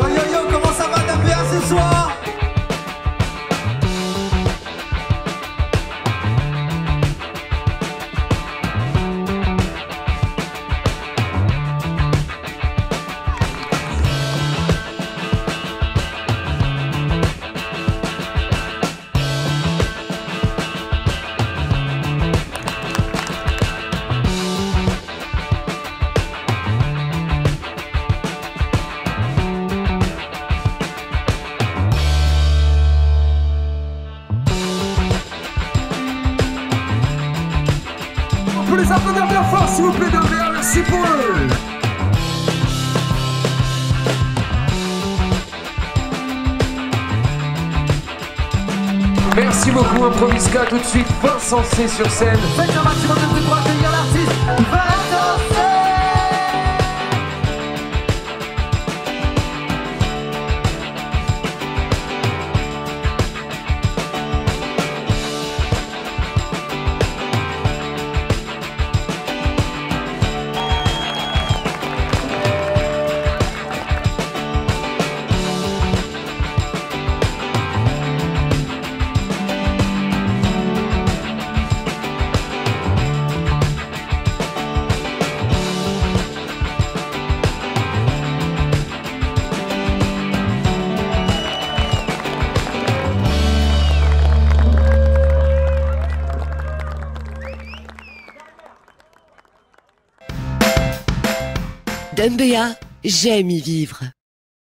哎呀呀。Peut les applaudir bien fort, s'il vous plaît, de bien, merci pour eux. Merci beaucoup, Improvisca. Tout de suite, Vincent C sur scène. Faites un maximum de bruit pour accueillir l'artiste Dumbéa, j'aime y vivre.